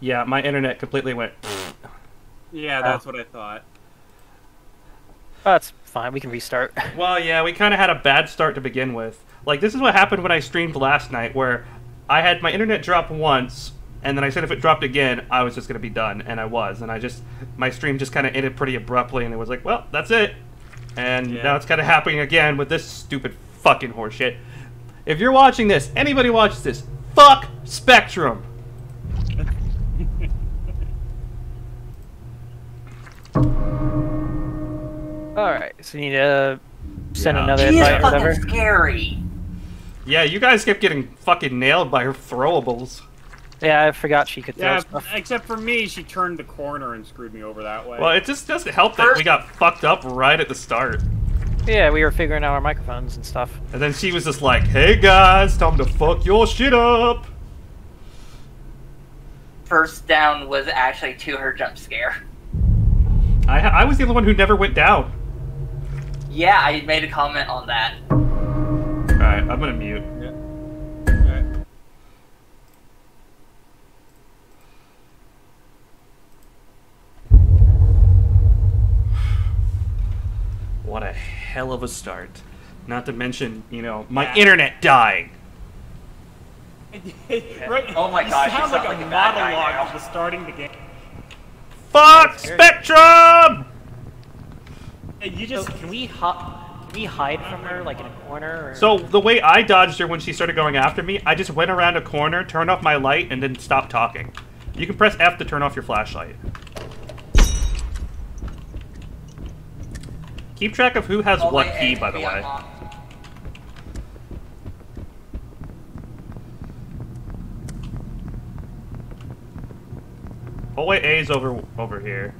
Yeah, my internet completely went. Yeah, uh, that's what I thought. Oh, that's fine. We can restart. Well, yeah, we kind of had a bad start to begin with. Like, this is what happened when I streamed last night, where I had my internet drop once, and then I said if it dropped again, I was just going to be done, and I was. And I just, my stream just kind of ended pretty abruptly, and it was like, well, that's it. And Yeah. now it's kind of happening again with this stupid fucking horseshit. If you're watching this, anybody watches this, fuck Spectrum. All right, so you need to send Yeah. another She is invite or whatever. fucking scary. Yeah, you guys kept getting fucking nailed by her throwables. Yeah, I forgot she could throw Yeah, stuff. except for me, she turned the corner and screwed me over that way. Well, it just doesn't help that we got fucked up right at the start. Yeah, we were figuring out our microphones and stuff. And then she was just like, hey guys, time to fuck your shit up. First down was actually to her jump scare. I, I was the only one who never went down. Yeah, I made a comment on that. Alright, I'm gonna mute. Alright. What a hell of a start. Not to mention, you know, my Yeah. internet dying. right, Oh my you gosh, you sound sound like, like a a monologue now. of the starting the game. Fuck scary. Spectrum! Hey, You So just can we hi- can we hide from her like in a corner? Or... So, the way I dodged her when she started going after me, I just went around a corner, turned off my light, and then stopped talking. You can press F to turn off your flashlight. Keep track of who has what key, by the way. unlocked. Hallway A is over over here.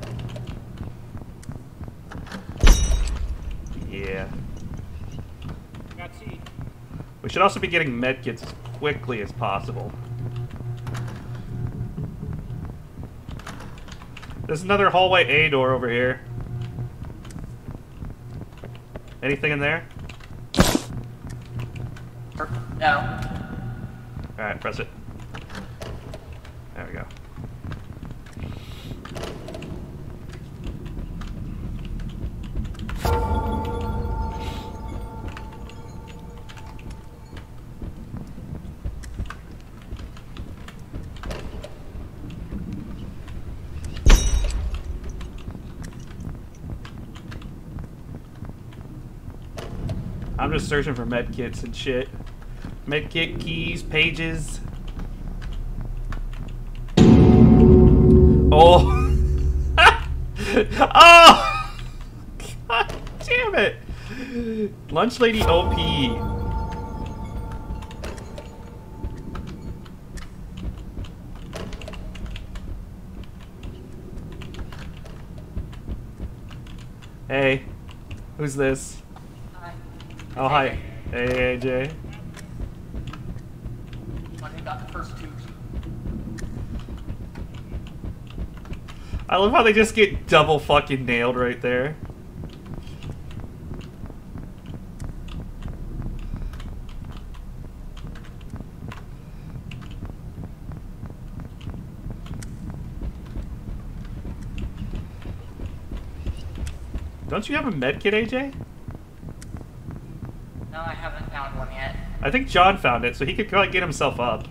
Yeah. got C. We should also be getting medkits as quickly as possible. There's another hallway A door over here. Anything in there? No. Alright, press it. There we go. Just searching for medkits and shit. Medkit keys, pages. Oh. oh. God damn it. Lunch Lady OP. Hey. Who's this? Oh, hi. Hey, AJ. One got the first two. I love how they just get double fucking nailed right there. Don't you have a med kit, AJ? No, I haven't found one yet. I think Jon found it, so he could probably get himself up.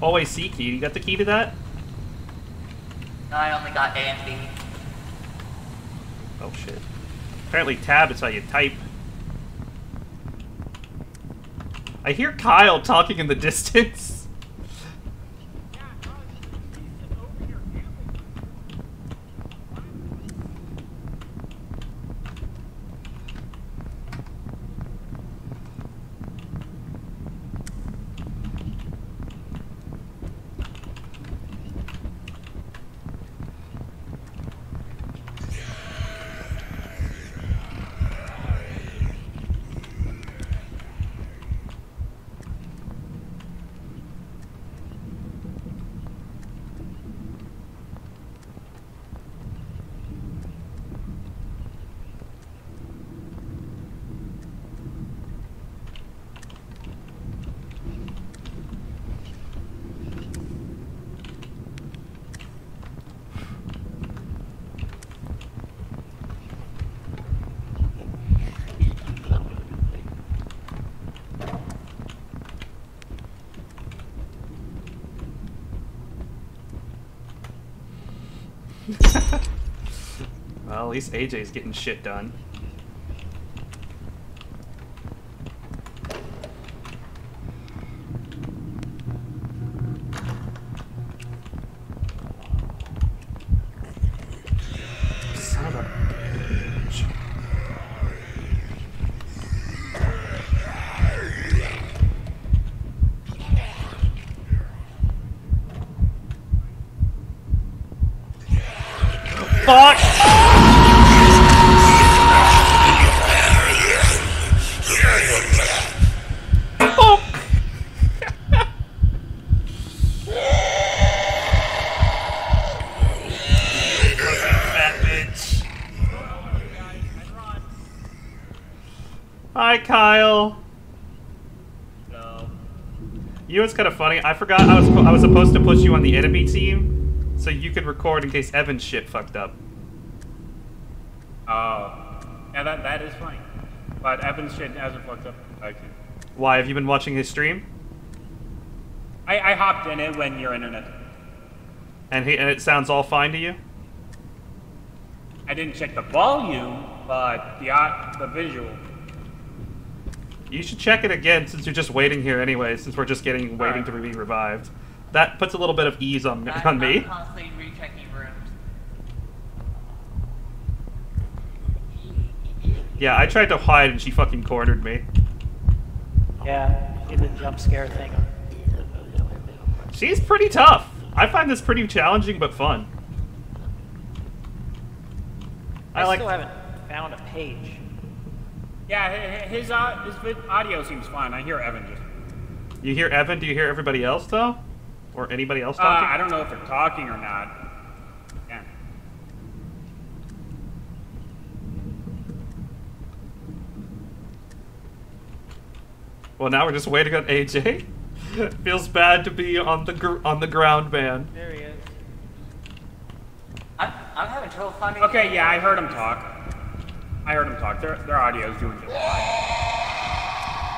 Always C key. You got the key to that? No, I only got A and B. Oh shit. Apparently tab is how you type. I hear Kyle talking in the distance. well, at least AJ's getting shit done. What's kind of funny? I forgot I was I was supposed to put you on the enemy team, so you could record in case Evan's shit fucked up. oh, yeah, that that is funny. But Evan's shit hasn't fucked up. Actually, Why have you been watching his stream? I I hopped in it when your internet. And he and it sounds all fine to you? I didn't check the volume, but the au- the visual. You should check it again since you're just waiting here anyway. Since we're just getting waiting to be revived, that puts a little bit of ease on I'm, on me. I'm constantly rechecking rooms. Yeah, I tried to hide and she fucking cornered me. Yeah, did the jump scare thing. She's pretty tough. I find this pretty challenging but fun. I, I like. still haven't found a page. Yeah, hi- hi- his uh, his audio seems fine. I hear Evan just. You hear Evan? Do you hear everybody else though, or anybody else Uh, talking? I don't know if they're talking or not. Yeah. Well, now we're just waiting on AJ. Feels bad to be on the gr- on the ground, man. There he is. I'm, I'm having trouble finding. Okay, yeah, I heard him talk. I heard him talk. Their their is doing just fine.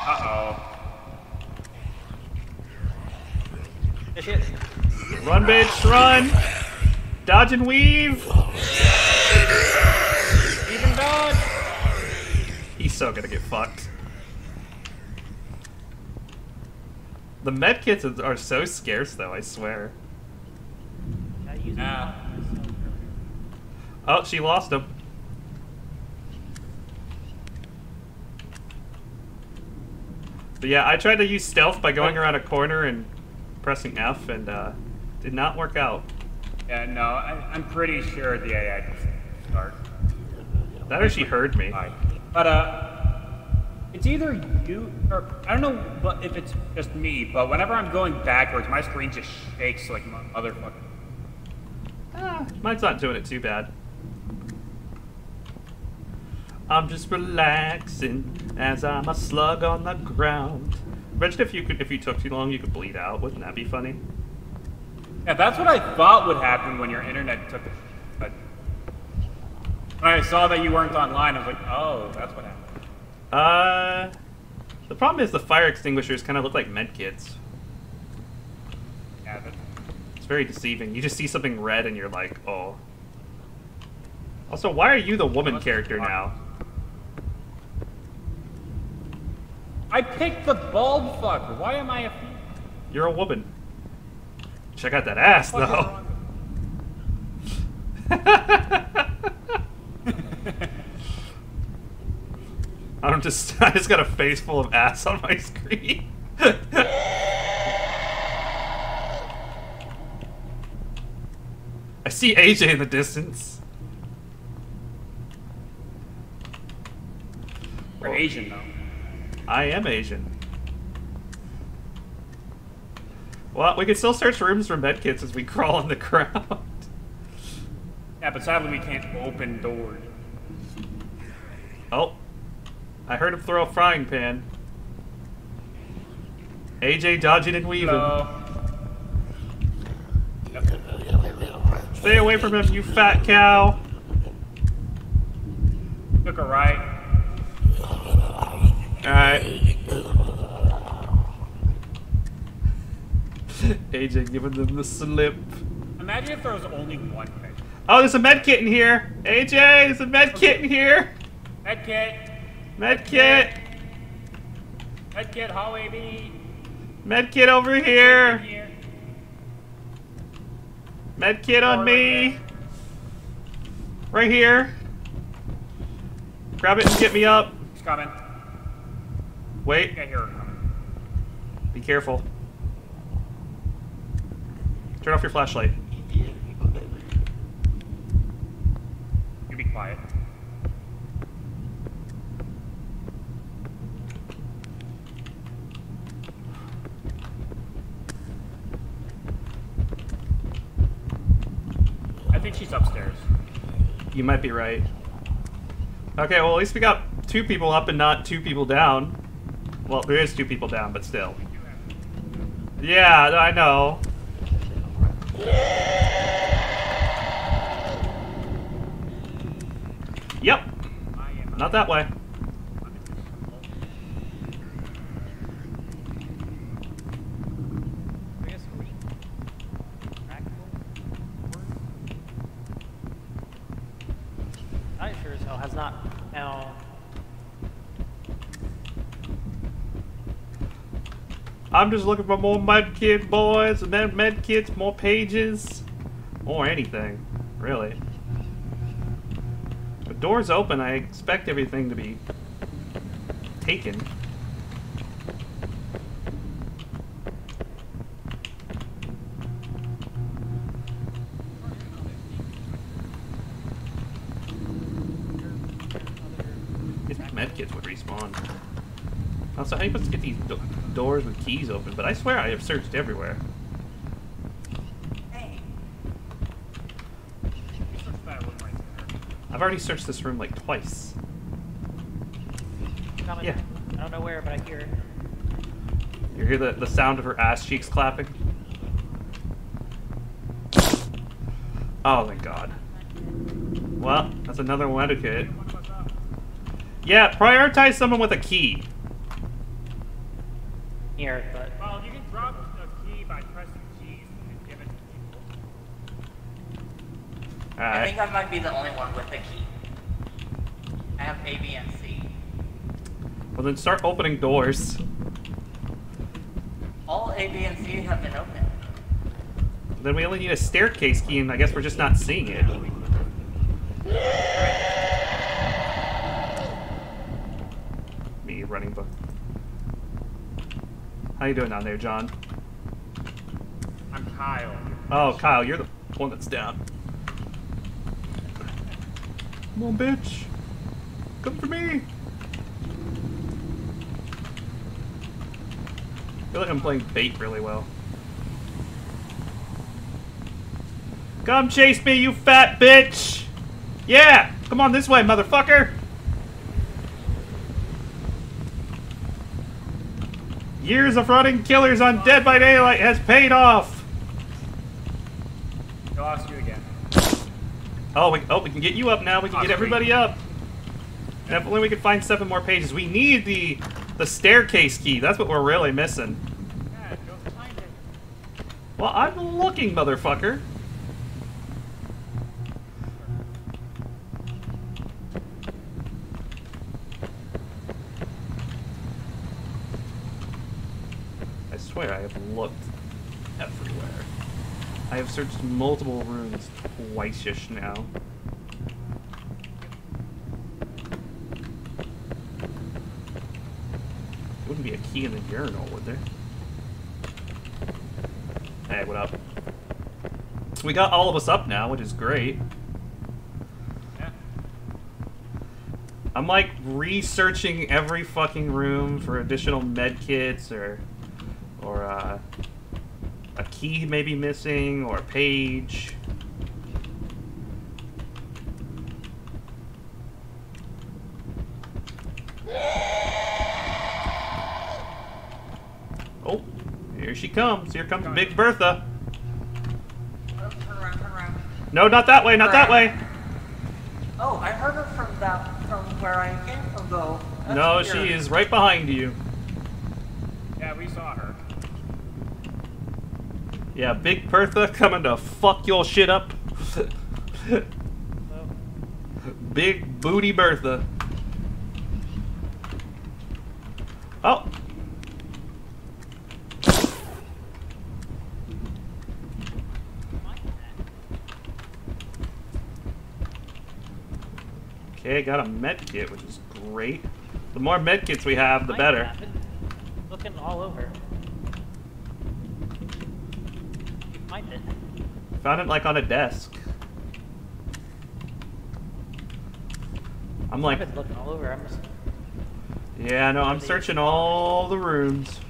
Uh oh. Run, bitch, run! Dodge and weave. Even dodge. He's so gonna get fucked. The medkits is- are so scarce, though. I swear. Nah. Oh, she lost him. But yeah, I tried to use stealth by going around a corner and pressing F, and uh, did not work out. Yeah, no, I, I'm pretty sure the AI just start. That or she heard me. But uh, it's either you or I don't know, but if it's just me. But whenever I'm going backwards, my screen just shakes like motherfucker. Ah, mine's not doing it too bad. I'm just relaxing as I'm a slug on the ground. Imagine if you could, if you took too long, you could bleed out. Wouldn't that be funny? Yeah, that's what I thought would happen when your internet took. a- But when I saw that you weren't online, I was like, oh, that's what happened. Uh, the problem is the fire extinguishers kind of look like medkits. Yeah, It's very deceiving. You just see something red and you're like, oh. Also, why are you the woman character now? I picked the bald fucker. Why am I a? You're a woman. Check out that ass, What the fuck is though. wrong? I'm just, I just got a face full of ass on my screen. I see AJ in the distance. We're Asian though. I am Asian. Well, we can still search rooms for medkits as we crawl on the ground. Yeah, but sadly we can't open doors. Oh, I heard him throw a frying pan. AJ dodging and weaving. Hello. Stay away from him, you fat cow. Took a right. Alright. AJ giving them the slip. Imagine if there was only one page. Oh, there's a med kit in here. AJ, there's a med kit in here. Medkit. Med kit. Medkit. Hallway B. Med kit over here. here. Med kit on me. Right here. Grab it and get me up. He's coming. Wait, I hear her coming. be careful. Turn off your flashlight. You be quiet. I think she's upstairs. You might be right. Okay, well, at least we got two people up and not two people down. Well, there is two people down, but still. Yeah, I know. Yep, not that way. I sure as hell has not now. I'm just looking for more med kit boys, and then med kits, more pages, more anything, really. The door's open. I expect everything to be taken. These med kits would respawn. Also, how are you supposed to get these do- doors with keys open? But I swear I have searched everywhere. Hey, Search that room right there. I've already searched this room like twice. Coming. Yeah. I don't know where, but I hear it. You hear the, the sound of her ass cheeks clapping? Oh, thank God. Well, that's another one etiquette. One of. Yeah, prioritize someone with a key. Here, but Well, you can drop the key by pressing G and give it to people. I think I might be the only one with the key. I have A, B, and C. Well, then start opening doors. All A, B, and C have been opened. Then we only need a staircase key, and I guess we're just not seeing it. Me running book. How you doing down there, Jon? I'm Kyle. Oh, Kyle, you're the one that's down. Come on, bitch. Come for me. I feel like I'm playing bait really well. Come chase me, you fat bitch! Yeah! Come on this way, motherfucker! Years of running killers on Dead by Daylight has paid off! I lost you again. Oh, we, oh, we can get you up now. We can Oh, get everybody up. If only we could find seven more pages. We need the the staircase key. That's what we're really missing. Yeah, go find it. Well, I'm looking, motherfucker. I swear I have looked everywhere. I have searched multiple rooms twice-ish now. Wouldn't be a key in the urinal, would there? Hey, what up? We got all of us up now, which is great. Yeah. I'm like researching every fucking room for additional med kits or or uh, a key maybe missing or a page. Oh, here she comes. Here comes Big Bertha. Oh, turn around, turn around. No, not that way, not that way. Oh, I heard her from that from where I came from though. That's No, weird. she is right behind you. Yeah, we saw her. Yeah, Big Bertha coming to fuck your shit up. Big booty Bertha. Oh. Okay, got a med kit, which is great. The more med kits we have, the better. Looking all over. Find it. I found it like on a desk. I'm like, I've been looking all over. I'm just. yeah, no, I'm searching all the rooms.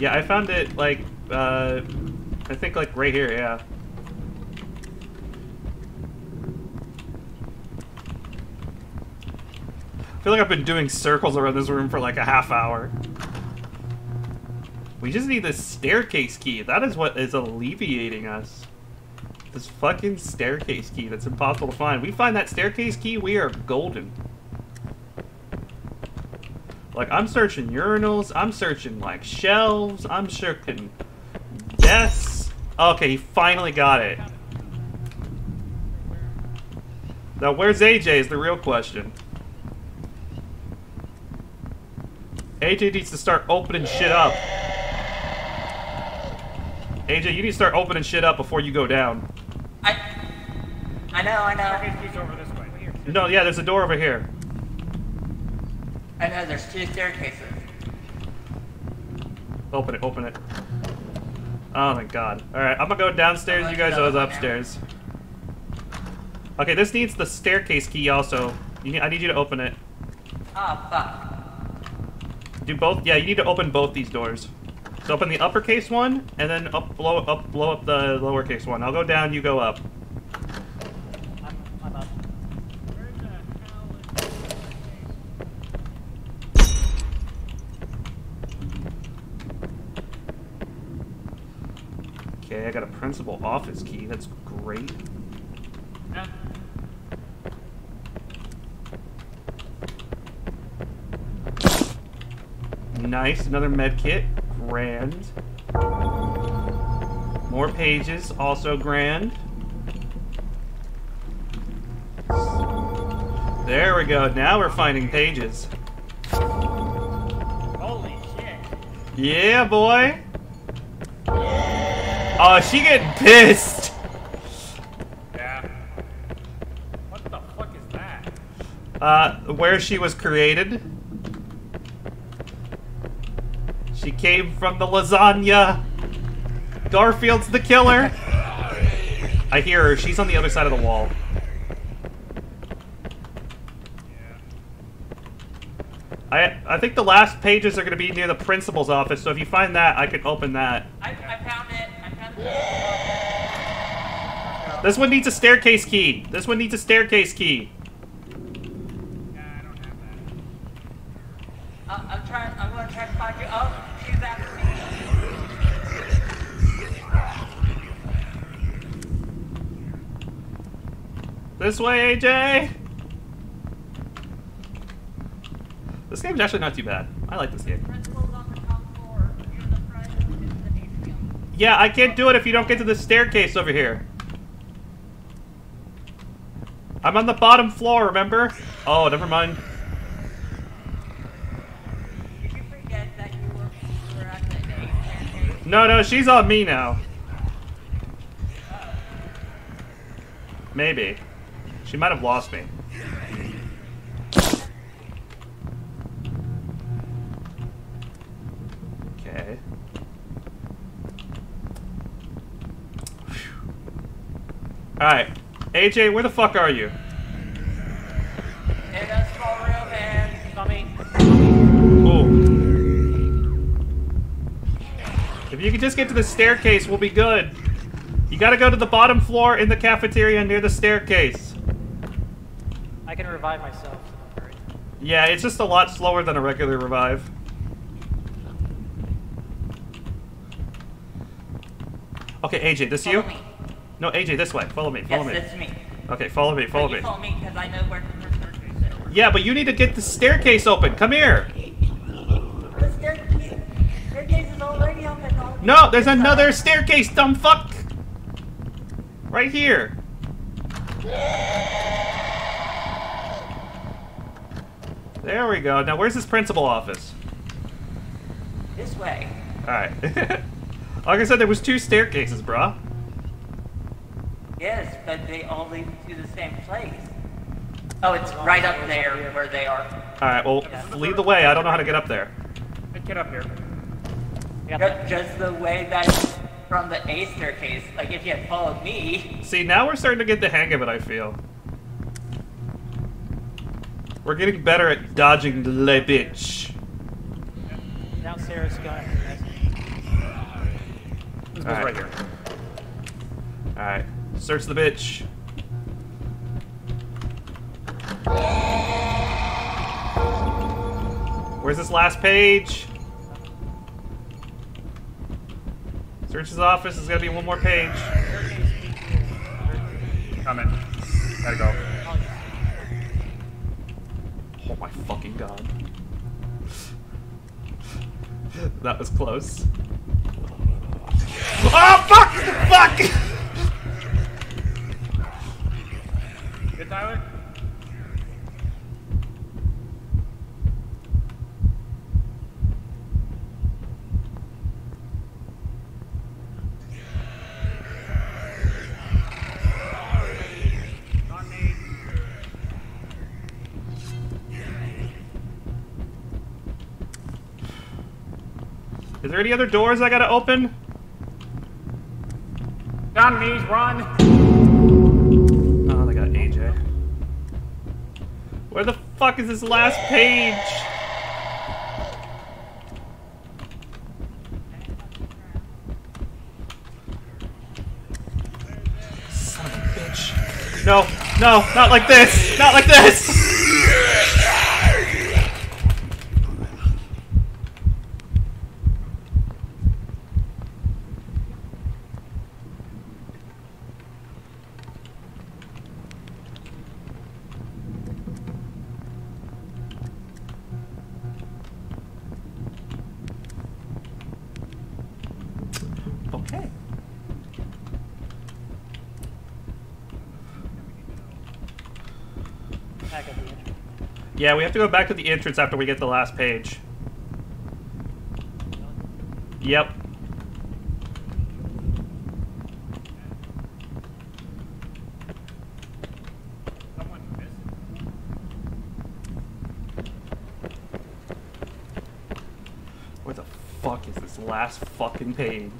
Yeah, I found it like, uh, I think like right here, yeah. I feel like I've been doing circles around this room for like a half hour. We just need this staircase key. That is what is alleviating us. This fucking staircase key that's impossible to find. We find that staircase key, we are golden. Like, I'm searching urinals, I'm searching, like, shelves, I'm searching desks. Okay, he finally got it. Now, where's AJ is the real question. AJ needs to start opening shit up. AJ, you need to start opening shit up before you go down. I. I know, I know. Staircase keys over this way. Here. No, yeah, there's a door over here. I know, there's two staircases. Open it, open it. Oh my god. Alright, I'm gonna go downstairs, you guys go upstairs. Okay, this needs the staircase key also. You need, I need you to open it. Oh, fuck. Do both, yeah, you need to open both these doors. So open the uppercase one, and then up, blow up, blow up the lowercase one. I'll go down, you go up. I'm, up. Okay, I got a principal office key, that's great. Nice, another med kit. Grand. More pages, also grand. There we go. Now we're finding pages. Holy shit. Yeah, boy. Oh, she getting pissed. Yeah. What the fuck is that? Uh, where she was created. She came from the lasagna. Garfield's the killer. I hear her. She's on the other side of the wall. I I think the last pages are going to be near the principal's office, so if you find that, I can open that. I, I found it. I found it. This one needs a staircase key. This one needs a staircase key. Yeah, I don't have that. Uh, I'm trying. I'm gonna try to find you. Oh, she's after me. This way, AJ. This game's actually not too bad. I like this game. Principal's on the top floor. You're in the front. It's the atrium. Yeah, I can't do it if you don't get to the staircase over here. I'm on the bottom floor, remember? Oh, never mind. Did you forget that you were, you were at the staircase? No, no, she's on me now. Maybe. She might have lost me. Okay. Alright. AJ, where the fuck are you? In a small room and. If you could just get to the staircase, we'll be good. You gotta go to the bottom floor in the cafeteria near the staircase. I can revive myself. Don't. Yeah, it's just a lot slower than a regular revive. Okay, AJ, this you? me. No, AJ, this way. Follow me. Follow Yes, me. it's me. Okay, follow me. Follow you me. follow me because I know where the staircase is. Yeah, but you need to get the staircase open. Come here. The staircase, staircase is already open. All No, there's another staircase, dumb fuck. Right here. There we go. Now, where's this principal office? This way. Alright. like I said, there was two staircases, brah. Yes, but they all lead to the same place. Oh, it's right up there where they are. Alright, well, lead the way. I don't know how to get up there. Get up here. I got Ju- that. Just the way that from the A staircase. Like if you had followed me. See, now we're starting to get the hang of it, I feel. We're getting better at dodging the le bitch. This goes Alright. right here. Alright, search the bitch. Where's this last page? Search his office. There's gotta be one more page. Coming. Gotta go. My fucking god. that was close. Oh fuck! Fuck! Good, Tyler? Is there any other doors I gotta open? On me, run! Oh, they got AJ. Where the fuck is this last page? Son of a bitch. No, no, not like this! Not like this! Yeah, we have to go back to the entrance after we get the last page. Yep. Where the fuck is this last fucking page?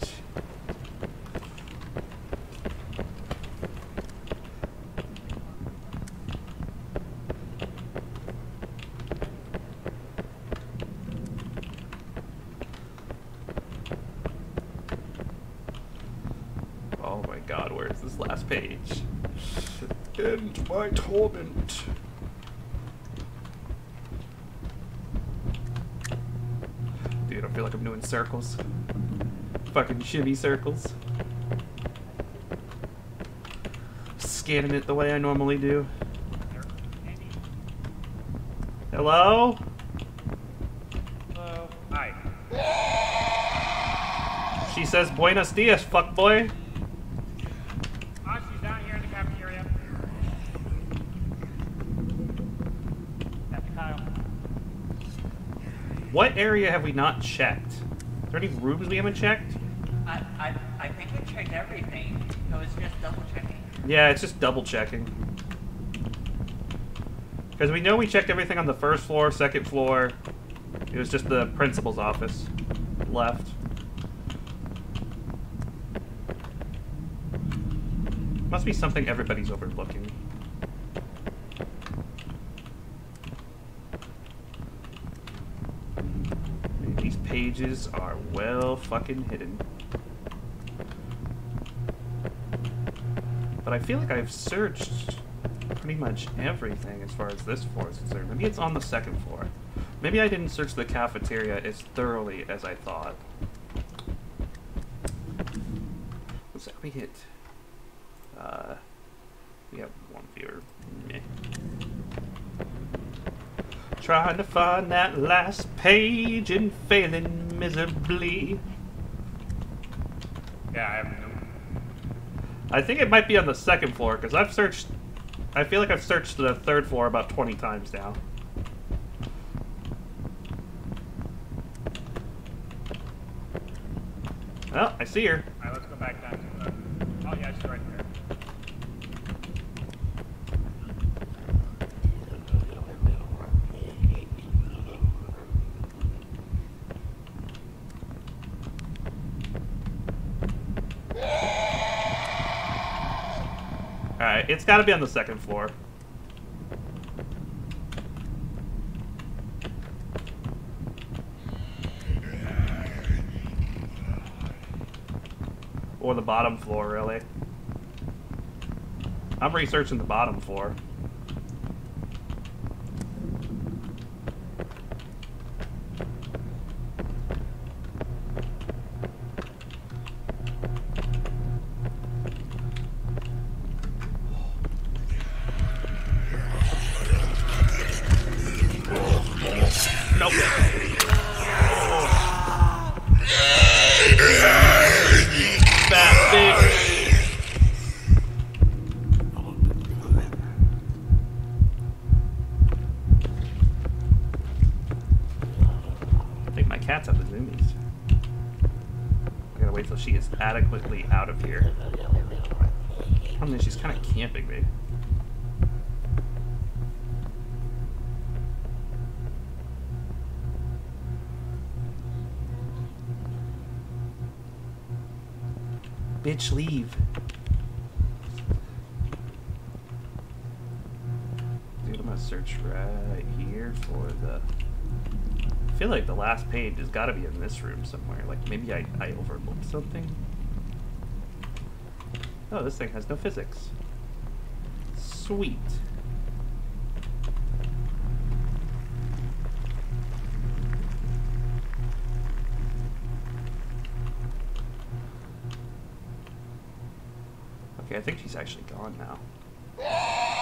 Oh my god, where is this last page? End my torment. Dude, I feel like I'm doing circles. Fucking shimmy circles. Scanning it the way I normally do. Hello? Hello. Hi. She says buenos dias, fuckboy. Ah, she's down here in the cafeteria. Captain Kyle. What area have we not checked? There any rooms we haven't checked? I, I, I think we checked everything. It was just double checking. Yeah, it's just double checking. Because we know we checked everything on the first floor, second floor. It was just the principal's office left. Must be something everybody's overlooking. Are well fucking hidden. But I feel like I've searched pretty much everything as far as this floor is concerned. Maybe it's on the second floor. Maybe I didn't search the cafeteria as thoroughly as I thought. What's that? We hit. Uh, we have one viewer. Meh. Trying to find that last page and failing miserably. Yeah, I have no. I think it might be on the second floor because I've searched I feel like I've searched the third floor about 20 times now. Oh, I see her. Alright, let's go back down to the. Oh, yeah, she's right there. It's gotta be on the second floor. Or the bottom floor, really. I'm researching the bottom floor. Bitch, leave. Dude, I'm gonna search right here for the. I feel like the last page has got to be in this room somewhere. Like maybe I, I overlooked something. Oh, this thing has no physics. Sweet. Okay, I think she's actually gone now.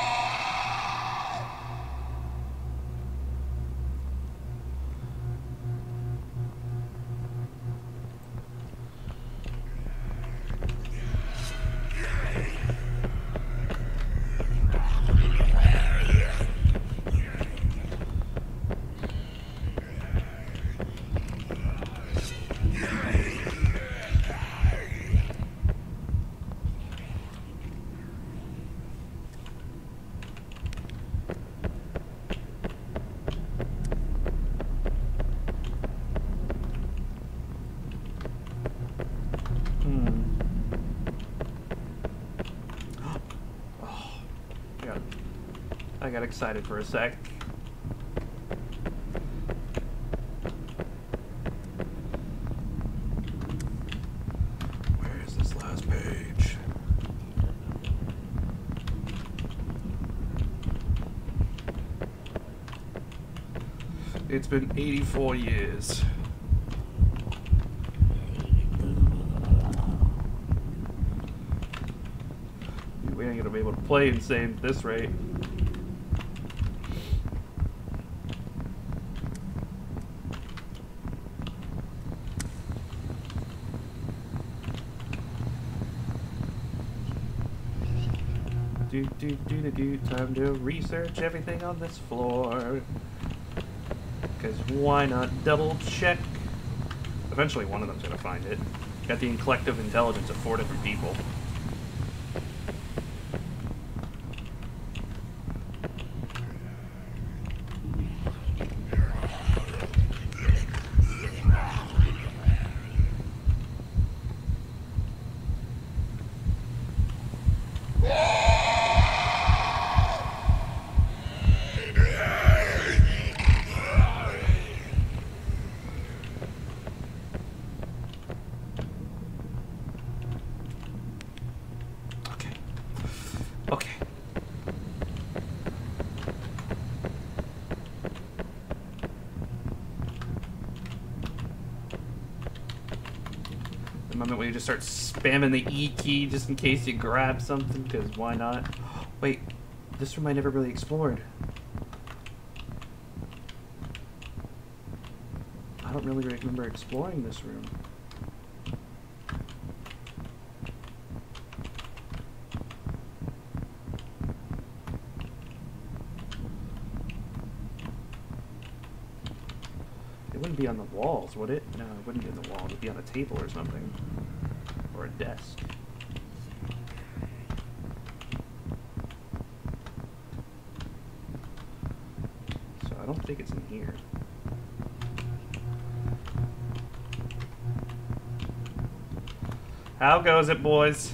Hmm. Oh, God. I got excited for a sec. Where is this last page? It's been 84 years. We ain't gonna be able to play insane at this rate. Do do. Time to research everything on this floor. Cause why not double check? Eventually, one of them's gonna find it. Got the collective intelligence of four different people. moment when you just start spamming the E key just in case you grab something, because why not? Wait, this room I never really explored. I don't really remember exploring this room. It wouldn't be on the walls, would it? No be on the wall. It'd be on a table or something. Or a desk. So I don't think it's in here. How goes it, boys?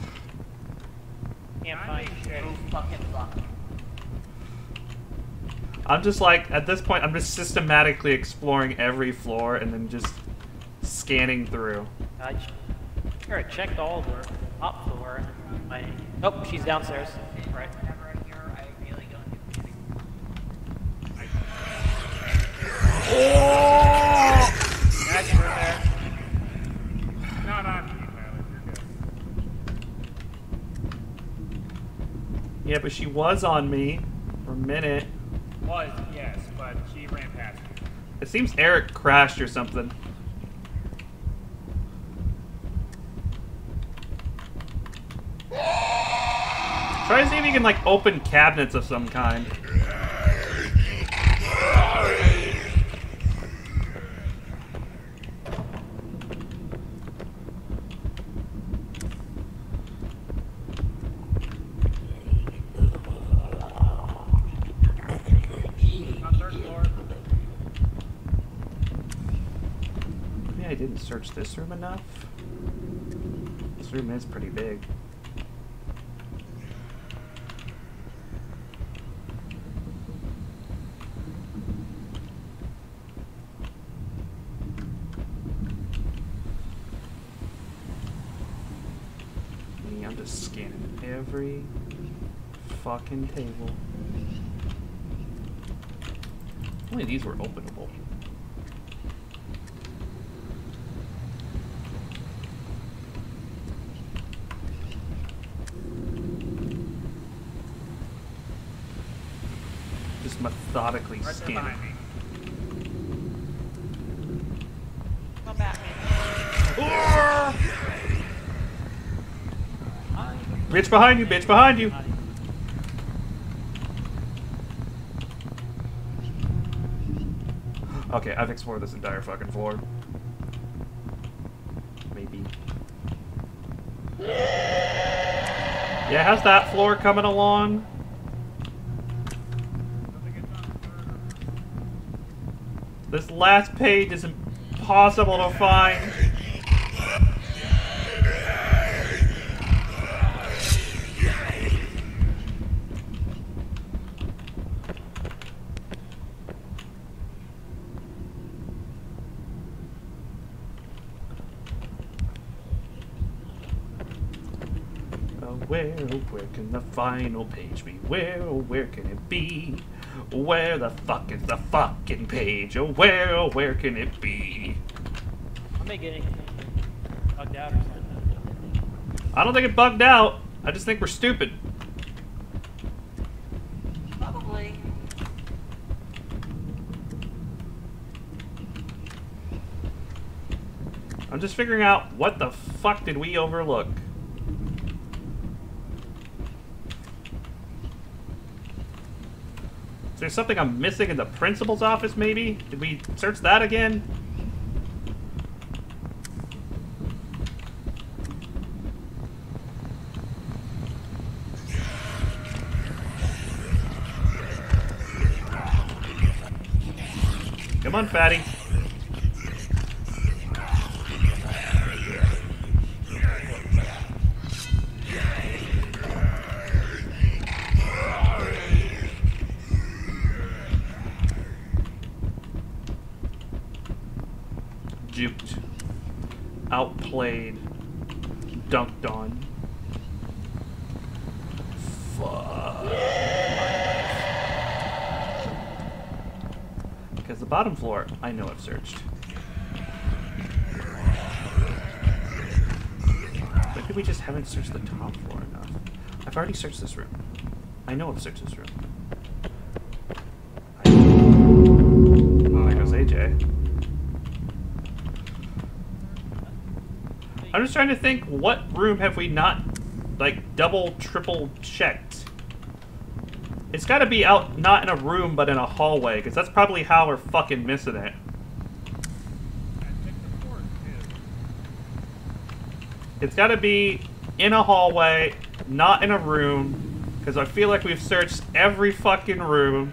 Can't I'm find being Who shitty. fucking lucky? I'm just like, at this point, I'm just systematically exploring every floor and then just scanning through. I ch- sure, I checked all the top floor. I, oh, she's downstairs. Right. Whenever I hear, I don't do anything. That's in there. No, no, I'm Tyler. You're good. Yeah, but she was on me for a minute. Was, yes, but she ran past you. It seems Eric crashed or something. Try to see if you can like open cabinets of some kind. Maybe I didn't search this room enough. This room is pretty big. Me, I'm just scanning every fucking table. Only these were openable. Just methodically Right scanning. behind me. Come back, Bitch behind you, bitch behind you. Okay, I've explored this entire fucking floor. Maybe. Yeah, how's that floor coming along? Nothing gets on third. This last page is impossible to find. Oh, where, oh, where can the final page be? Where, oh, where can it be? Where the fuck is the fucking page? Oh, where, oh, where can it be? I may get anything bugged out or something. I don't think it bugged out. I just think we're stupid. Probably. I'm just figuring out what the fuck did we overlook? Is there something I'm missing in the principal's office, maybe? Did we search that again? Come on, fatty. Juked. Outplayed. Dunked on. Fuck. Because the bottom floor, I know I've searched. Maybe we just haven't searched the top floor enough. I've already searched this room. I know I've searched this room. I... Oh, there goes AJ. I'm just trying to think what room have we not, like, double, triple checked? It's gotta be out, not in a room, but in a hallway, because that's probably how we're fucking missing it. It's gotta be in a hallway, not in a room, because I feel like we've searched every fucking room.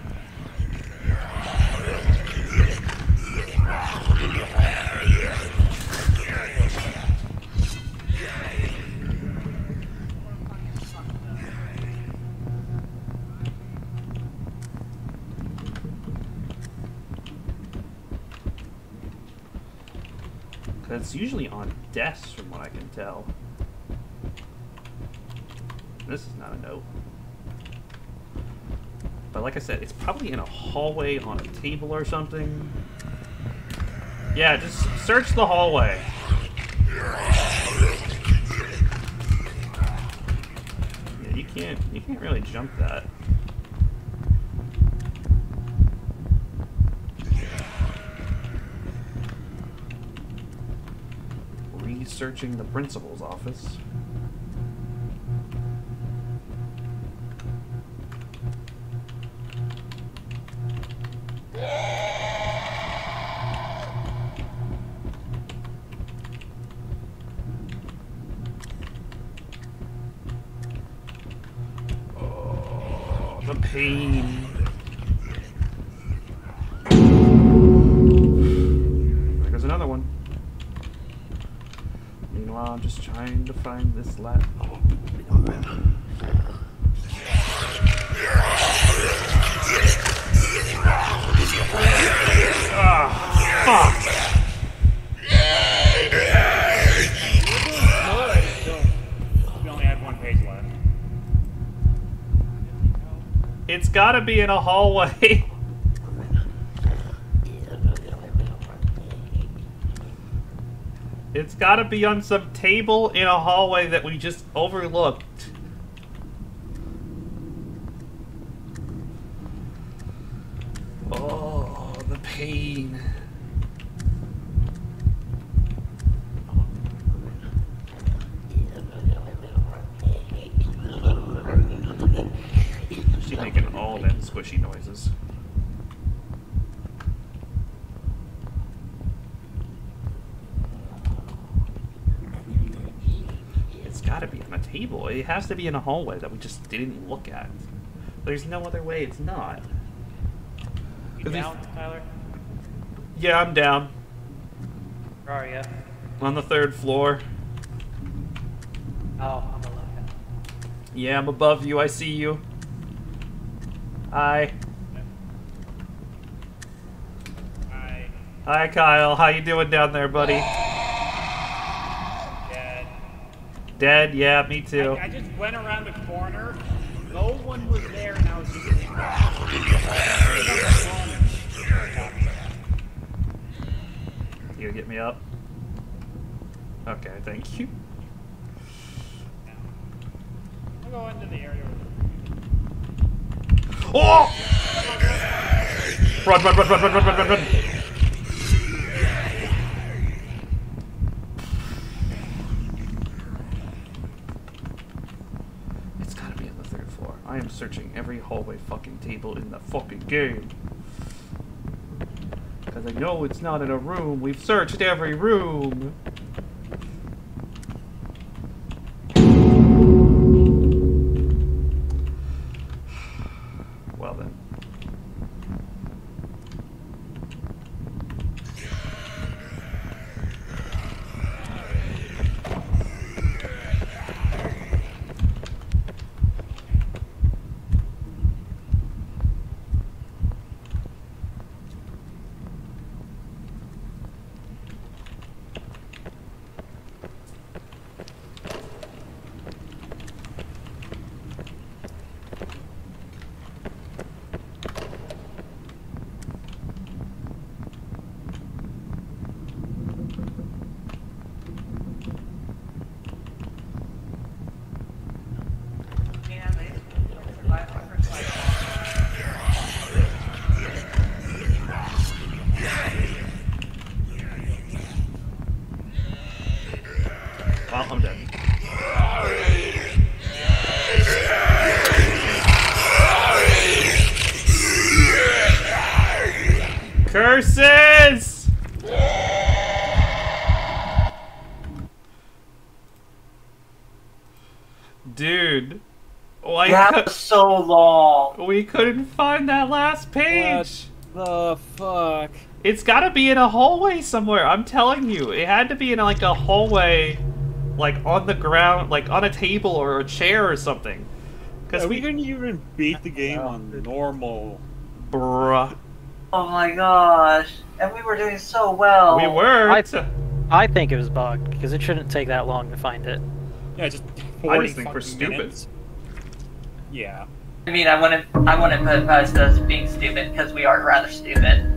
It's usually on desks, from what I can tell. This is not a note. But like I said, it's probably in a hallway on a table or something. Yeah, just search the hallway. Yeah, you can't you can't really jump that. Researching the principal's office. Oh, the pain. Trying to find this last. Oh. Left. It's gotta be in a hallway. It's gotta be on some table in a hallway that we just overlooked. Oh, the pain. She's making all them squishy noises. It's gotta be on a table. It has to be in a hallway that we just didn't look at. There's no other way it's not. You Cause if- down, Tyler? Yeah, I'm down. Where are you? On the third floor. Oh, I'm below you. Yeah, I'm above you. I see you. Hi. I Hi, Kyle. How you doing down there, buddy? Dead? Yeah, me too. I, I just went around the corner. No one was there, and I was just. Ah, you gonna get me up? Okay, thank you. I'll go into the area. Oh! Run, run, run, run, run, run, run, run, run. Searching every hallway fucking table in the fucking game. Because I know it's not in a room. We've searched every room. Well then. Yeah, they survived my first life. Well, I'm dead. Curses! Dude. Why That cou- was so long. we couldn't find that last page. The fuck? It's got to be in a hallway somewhere. I'm telling you, it had to be in like a hallway, like on the ground, like on a table or a chair or something. Because Yeah, we we, couldn't even beat the game on normal. bruh, Oh my gosh. And we were doing so well. we were. I, I think it was bugged because it shouldn't take that long to find it. Yeah, just. I just think we're stupid. minutes. Yeah. I mean, I wouldn't, I wouldn't put it past us being stupid because we are rather stupid.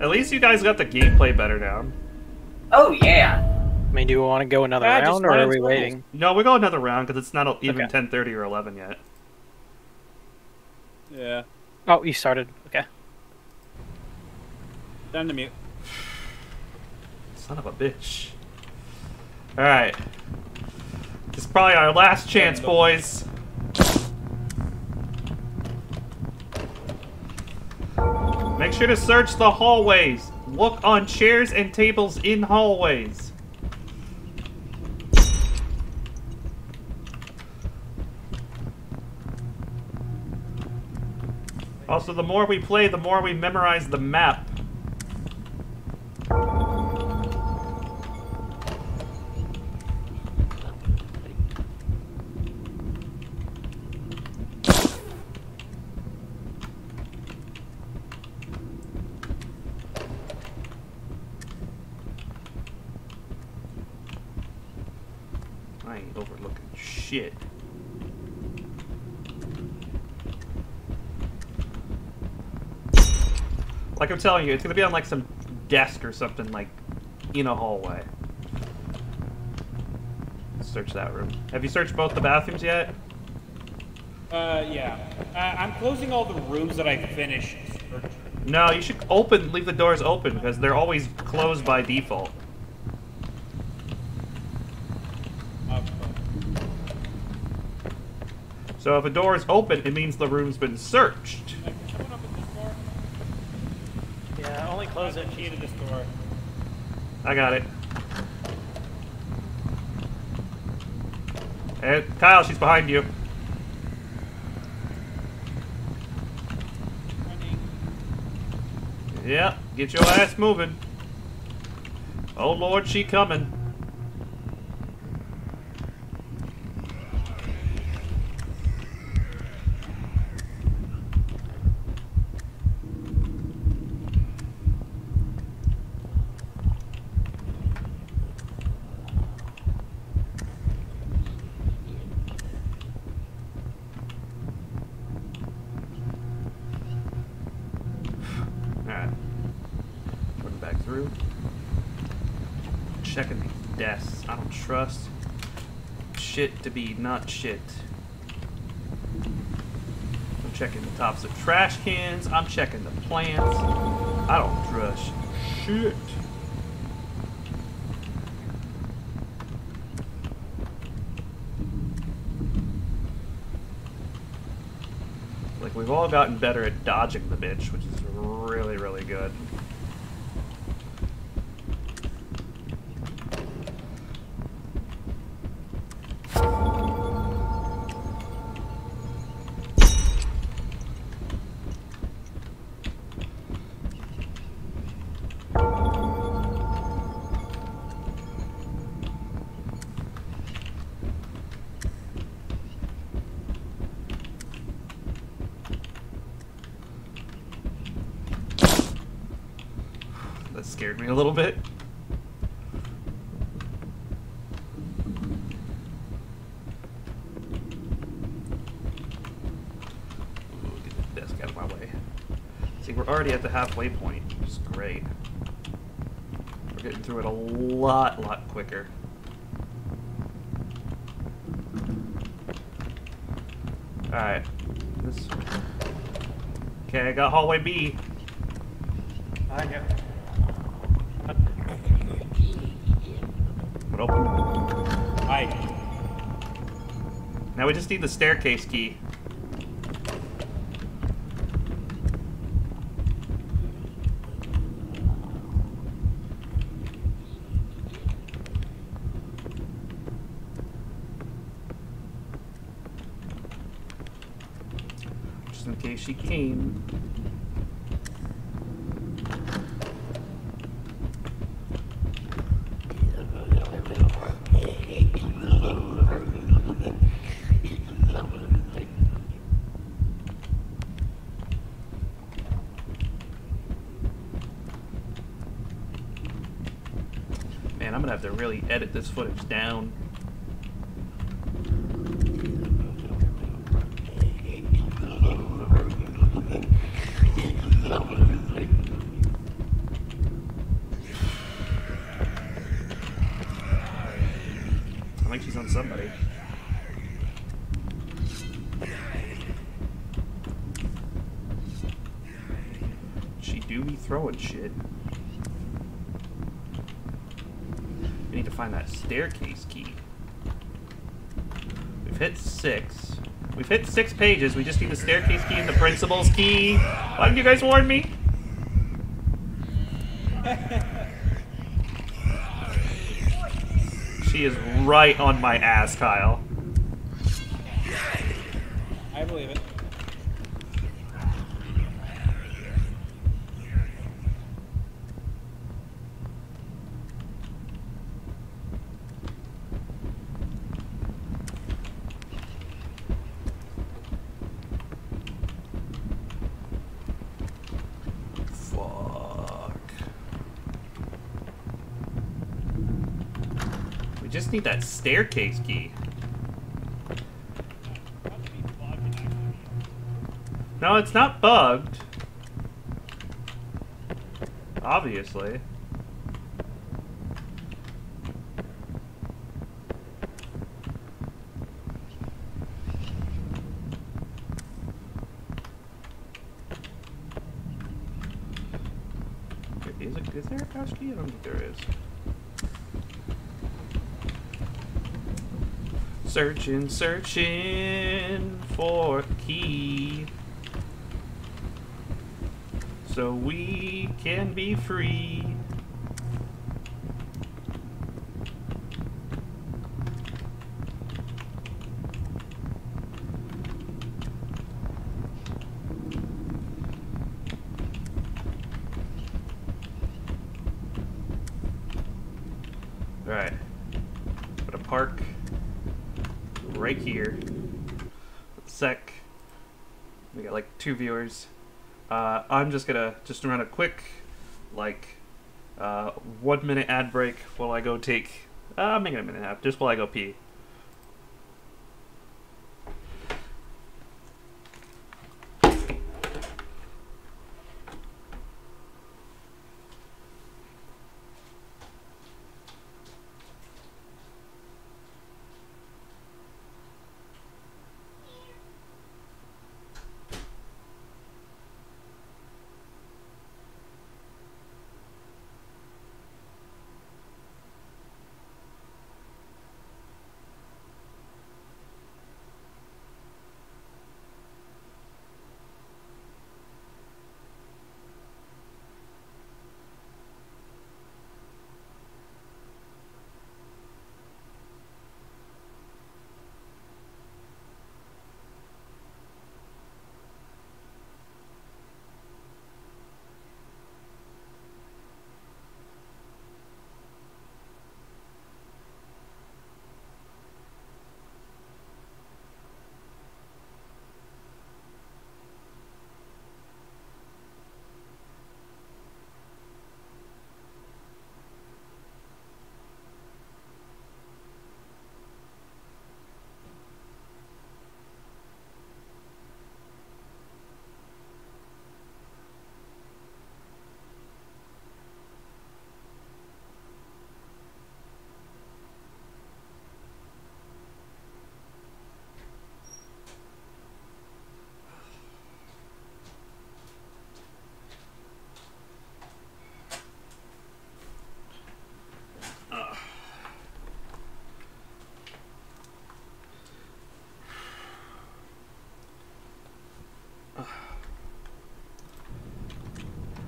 At least you guys got the gameplay better down. Oh yeah. I mean, do you want to go another Yeah, round or are we circles. waiting? No, we go another round because it's not even Okay. 10:30 or 11 yet. Yeah. Oh, you started. Okay. Time to mute. Son of a bitch. All right. This is probably our last chance, boys. Make sure to search the hallways. Look on chairs and tables in hallways. Also, the more we play, the more we memorize the map. I ain't overlooking shit. Like I'm telling you, it's gonna be on like some desk or something like in a hallway. Search that room. Have you searched both the bathrooms yet? Uh, yeah. Uh, I'm closing all the rooms that I finished. No, you should open, leave the doors open because they're always closed by default. So if a door is open, it means the room's been searched. uh, can someone open this door? Yeah, the key to this door. I got it. Hey, Kyle, she's behind you. Yep, get your ass moving. Oh lord, she coming. Alright. Putting back through. Checking these desks. I don't trust shit to be not shit. I'm checking the tops of trash cans. I'm checking the plants. I don't trust shit. Like we've all gotten better at dodging the bitch, which is really, really good. A little bit. Ooh, get the desk out of my way. See, we're already at the halfway point, which is great. We're getting through it a lot, lot quicker. Alright. This... Okay, I got hallway B. I know. Now we just need the staircase key. just in case she came. Man, I'm gonna have to really edit this footage down. I think she's on somebody. She do be throwing shit. We need to find that staircase key. We've hit six. We've hit six pages. We just need the staircase key and the principal's key. Why didn't you guys warn me? she is right on my ass, Kyle. I believe it. Fuck. We just need that staircase key. No, it's not bugged. Obviously. Is, there a passkey? I don't think there is. Searching, searching for a key. So we can be free. Alright. Gonna park right here. Sec. We got like two viewers. Uh, I'm just gonna just run a quick, like, uh, one minute ad break while I go take. Uh, I'm making a minute and a half just while I go pee.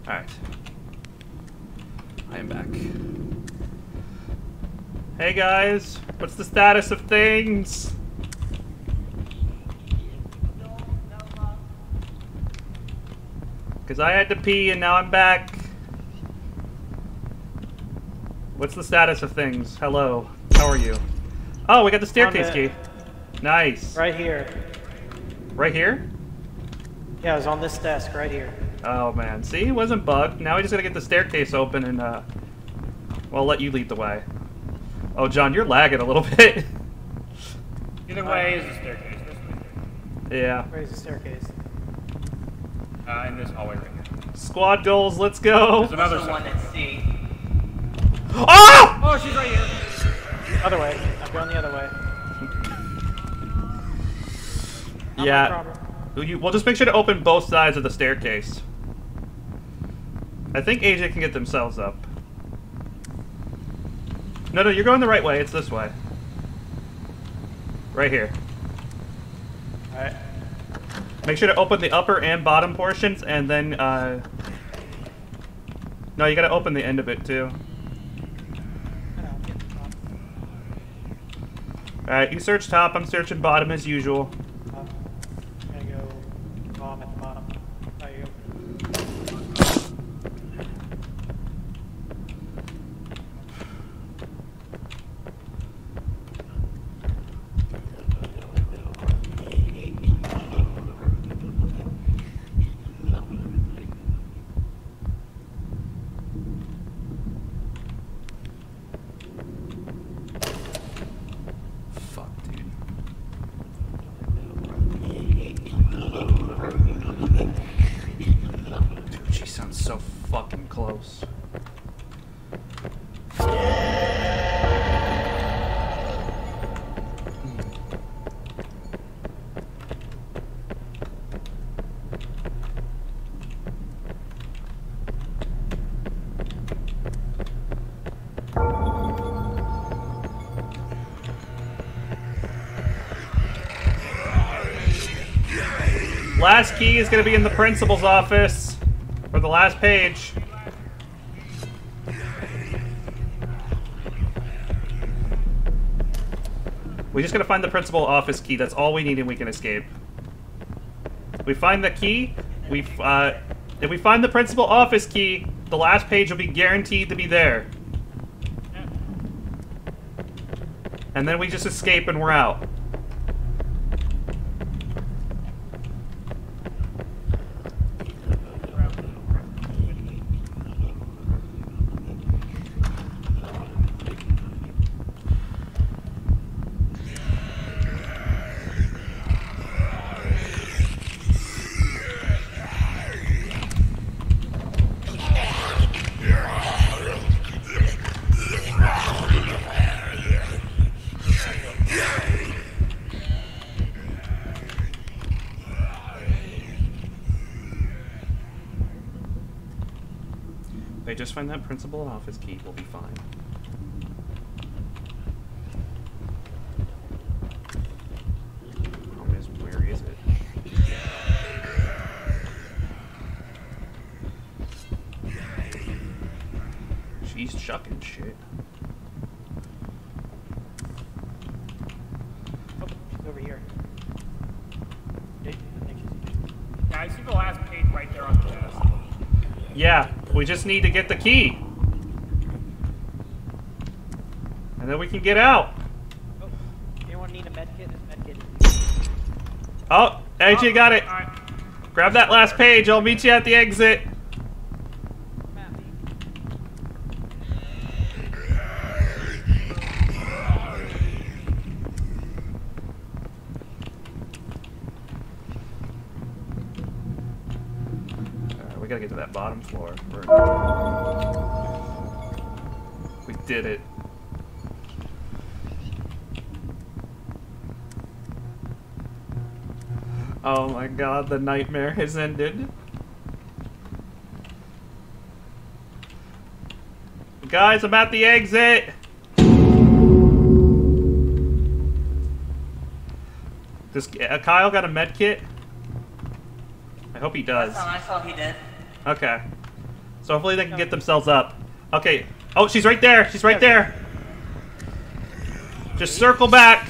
Alright. I am back. Hey guys, what's the status of things? Because I had to pee and now I'm back. What's the status of things? Hello. How are you? Oh, we got the staircase key. Nice. Right here. Right here? Yeah, it was on this desk right here. Oh man, see, it wasn't bugged. Now we just gotta get the staircase open and uh, well, I'll let you lead the way. Oh, Jon, you're lagging a little bit. Either way is the staircase. This way. yeah. Where's the staircase? Uh, in this hallway right here. Squad goals, let's go. There's another the one at C. Oh! Oh, she's right here. Other way. I'm going the other way. Not my Yeah. problem. You, we'll just make sure to open both sides of the staircase. I think AJ can get themselves up. No, no, you're going the right way. It's this way. Right here. Alright. Make sure to open the upper and bottom portions, and then, uh... No, you gotta open the end of it, too. I know, I'm getting the top. Alright, you search top, I'm searching bottom as usual. Last key is gonna be in the principal's office. For the last page. We just gotta find the principal office key. That's all we need, and we can escape. We find the key. We uh, if we find the principal office key, the last page will be guaranteed to be there. And then we just escape and we're out. Just find that principal office key, we'll be fine. Problem is, where is it? She's chucking shit. Oh, she's over here. Okay, I think she's Yeah, I see the last page right there on the desk. Yeah, we just need to get the key. And then we can get out. Oh, anyone need a med kit? This med kit. Oh, AJ got it. Alright. Grab that last page. I'll meet you at the exit. The nightmare has ended. Guys, I'm at the exit! Does uh, Kyle got a med kit? I hope he does. I saw he did. Okay. So hopefully they can get themselves up. Okay. Oh, she's right there. She's right there. Just circle back.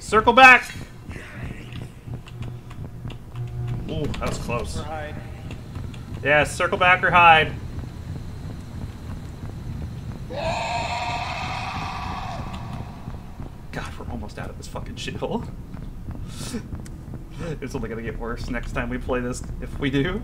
Circle back. Ooh, that was close. Yeah, circle back or hide. God, we're almost out of this fucking shithole. it's only gonna get worse next time we play this, if we do.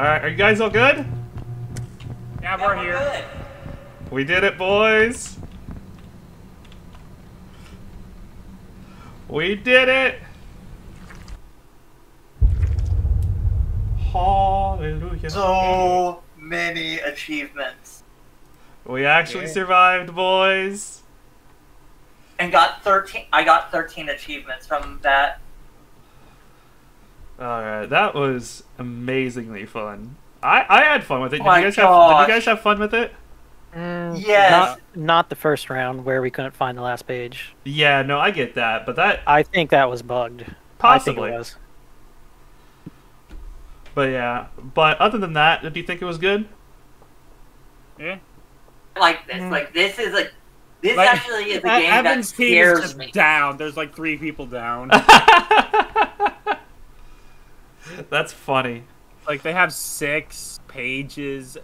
Alright, are you guys all good? Yeah, Yeah, we're we're here. good. We did it, boys. We did it. Hallelujah. So many achievements. we actually Yeah. survived, boys. And got 13 I got 13 achievements from that. Alright, that was amazingly fun. I, I had fun with it. Did My you guys have did you guys have fun with it? Mm, Yes. Not, not the first round where we couldn't find the last page. Yeah, no, I get that, but that I think that was bugged. possibly. I think it was. But yeah, but other than that, did you think it was good? Yeah. Like this. Like this is like this Like, actually is a game that Evan's team is scares just me. down. There's like three people down. That's funny. like they have six pages.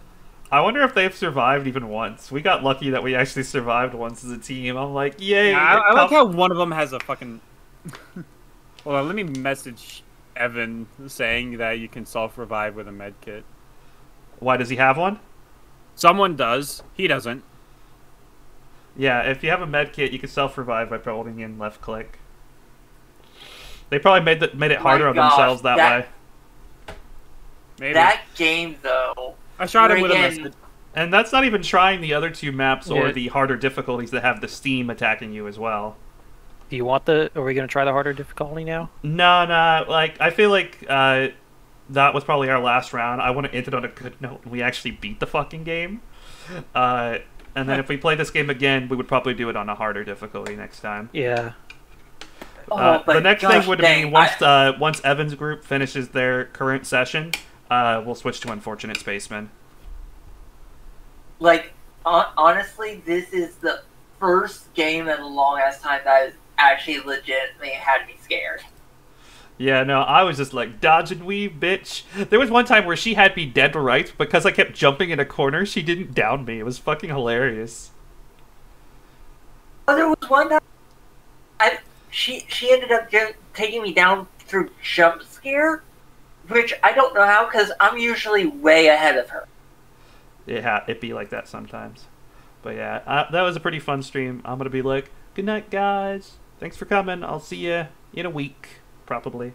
I wonder if they've survived even once. We got lucky that we actually survived once as a team. I'm like, yay! Yeah, I, I like how one of them has a fucking. Hold on, let me message Evan saying that you can self revive with a med kit. Why does he have one? Someone does. He doesn't. Yeah, if you have a med kit, you can self revive by holding in left click. They probably made the, made it Oh My harder on gosh, themselves that, that- way. Maybe. That game though. I shot him with a message. And that's not even trying the other two maps or Yeah. the harder difficulties that have the steam attacking you as well. Do you want the? Are we gonna try the harder difficulty now? No, no, like I feel like uh, that was probably our last round. I want to end it on a good note. and We actually beat the fucking game. Uh, and then if we play this game again, we would probably do it on a harder difficulty next time. Yeah. Oh, Uh, the next gosh thing would dang, be once I- uh, once Evan's group finishes their current session, uh, we'll switch to Unfortunate Spaceman. like hon- honestly, this is the first game in a long ass time that has actually legitimately had me scared. Yeah, no, I was just like dodge and weave, bitch. There was one time where she had me dead to rights because I kept jumping in a corner. She didn't down me. It was fucking hilarious. Oh, there was one time I she she ended up taking me down through jump scare, which I don't know how because I'm usually way ahead of her. Ha- it be like that sometimes. But yeah, uh, that was a pretty fun stream. I'm gonna be like, good night, guys. Thanks for coming. I'll see you in a week, probably.